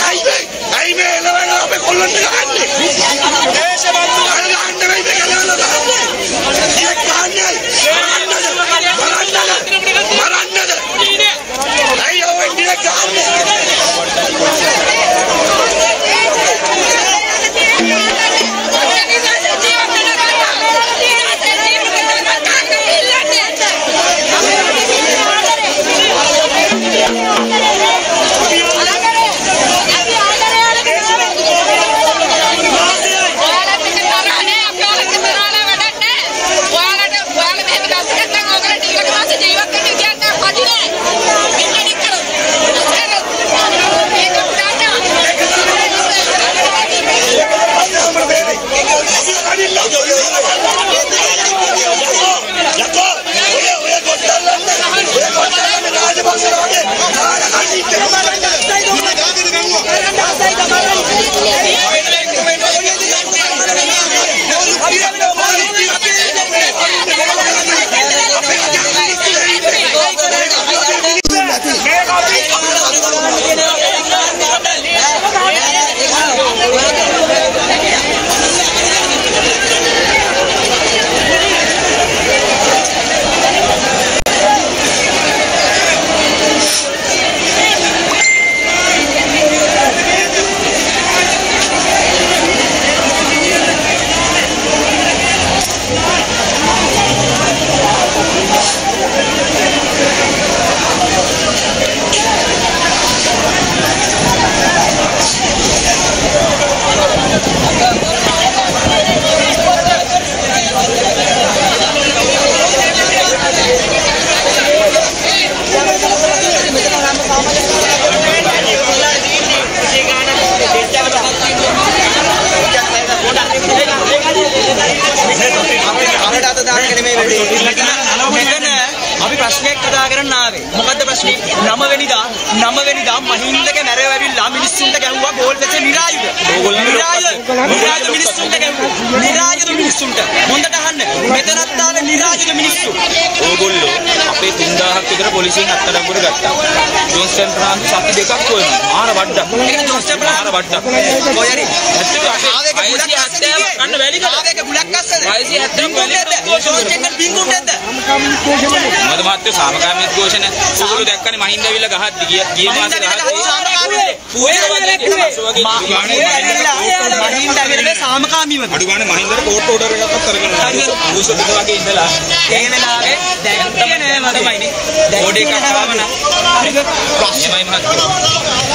খাইবে খাইবে এলাকা কল্যাণ থেকে আসবে ජෝස්ටර් මාර වඩක්. කොයරි. ඇත්තටම අපේ ආවේක බුලක් අස්සද? ගන්න වැලි කඩ. ආවේක බුලක් අස්සද? වයසි 70ක් වැලි කඩ. ජෝස්ටර් එක බින්දුන්ටද? මොකද මාත්‍ය සාමකාමී උද්ඝෝෂණ ඕගොල්ලෝ දැක්කනේ මහින්ද ඇවිල්ලා ගහද්දි ගිය ගිය මාසේ ගහද්දි මහින්ද ඇවිල්ලා සාමකාමීවද? අඩු ගානේ මහින්දට කෝට් ඕඩර් එකක්වත් කරගෙන නැහැ. අවුරුදු දෙක වගේ ඉඳලා ඒ වෙලාවේ දැන් කියන්නේ මම තමයිනේ. ඕඩේ එකක් ආව නම් ප්‍රශ්නමයි මහත්තයෝ.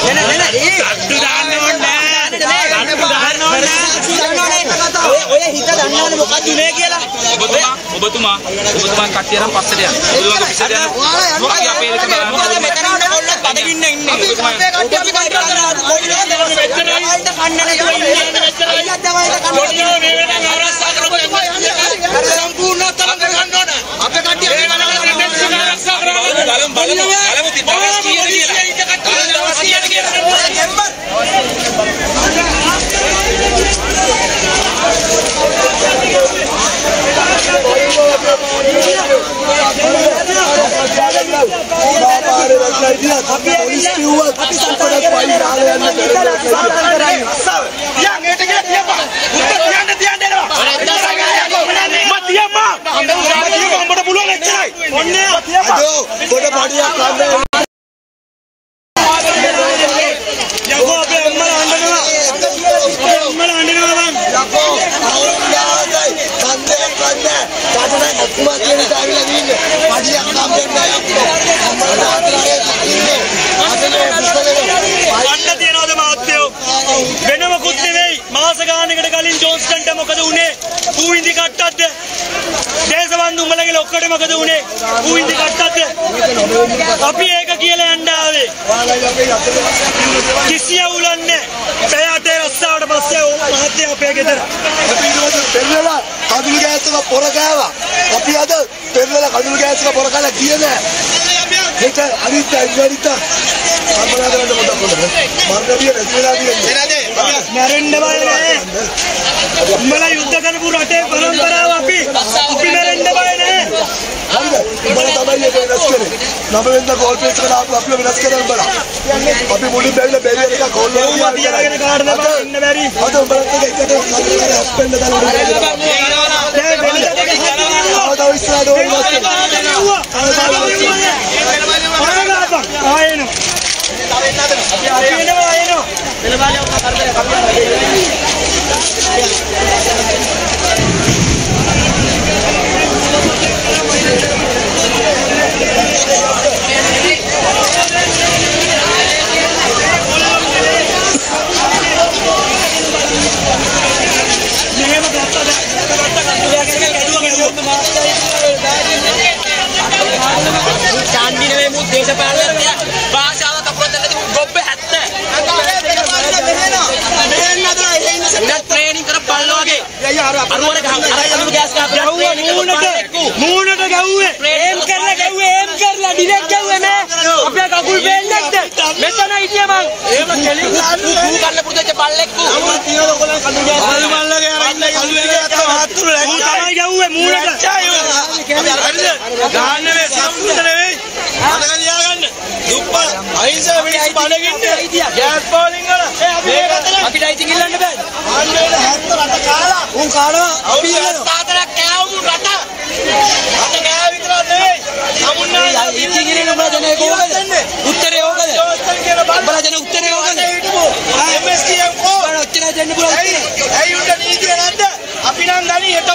නෑ නෑ නෑ ඒ අඩු දාන්න ඕනේ නෑ අඩු දාන්න ඕනේ ඔය ඔය හිත දන්නවනේ මොකක්ද උනේ කියලා ඔබතුමා ඔබතුමා ඔබතුමා කට්ටිය අරන් පස්සට යන්න. ඔබතුමාගේ පිටට යන්න. මොකක්ද අපේ එක බලන්න. මොකද මෙතන උනේ කොල්ලක් බඩගින්න ඉන්නේ අපේ කට්ටිය අපි කන්ට්‍රෝල් කරනවා කොල්ලෝ මෙතන අයිට කන්න නැතුව ඉන්නේ අයියත් තමයි කන්න මේ වෙන ආරක්ෂා කරපු සම්පූර්ණ තරංග ගන්න ඕන අපේ කට්ටිය අපි බලන්න ආරක්ෂා කරනවා බලමු බලමු බලමු දවස් කීයද කියලා. බලමු දවස් කීයද කියලා. අපි ඒක කියලා යන්න ආවේ කිසි අවුලක් නැහැ පැය අටේ රස්සාවට පස්සේ ඕ මහත්තයා අපේ ගෙදර අපි ඊට පෙරලලා කඳුළු ගෑස්සක පොර ගෑවා. අපි අද පෙරලලා කඳුළු ගෑස්සක පොර කාලා ගියේ නෑ. ඒක අනිත් අනිත් මරණවිය නැති වෙලා තියෙන්නේ. මැරෙන්න බය නෑ. උඹලා යුද්ධ කරපු රටේ පරම්පරාව අපි අපි මැරෙන්න බය නෑ. හරිද? උඹලා තමයි ඒක වෙනස් කරේ. නම වෙනද ගෝල් පේස් එකට ආපු අපිව වෙනස් කරලා උඹලා. අපි මුලින් බැරිලා බැරියර් එක ගෝල් වල තියාගෙන කාටද බං ඉන්න බැරි. අද උඹලත් එක එකට කල්ලාගෙන හැප්පෙන්න දැන් උඹලා. දැන් වෙනදට ගහනවා. තව තව ඉස්සරහට ඕන. ආයෙනවා. අපි එනවා ආයෙනවා. මෙහෙම බඩගින්න ගෑස් බෝලින් වල අපිට අයිති කිල්ලන්න බෑ ආණ්ඩුවේ හැත්ත රට කාලා උන් කානවා අපි අවුරුදු සාතරක් කෑවු රට රට කෑව විතරක් නෙවෙයි සමුන්නා ඉතින් ඉන්නේ උඹලා දෙන එක ඕකද උත්තරේ ඕකද දෝස්තන් කියන බල්ල උඹලා දෙන උත්තරේ ඕකද හිටපු MSTM කෝ උඹලා ඔච්චර දෙන්න පුළුවන් ඇයි ඇයි උන්ට නීතිය නැද්ද අපි නම් දනි හෙට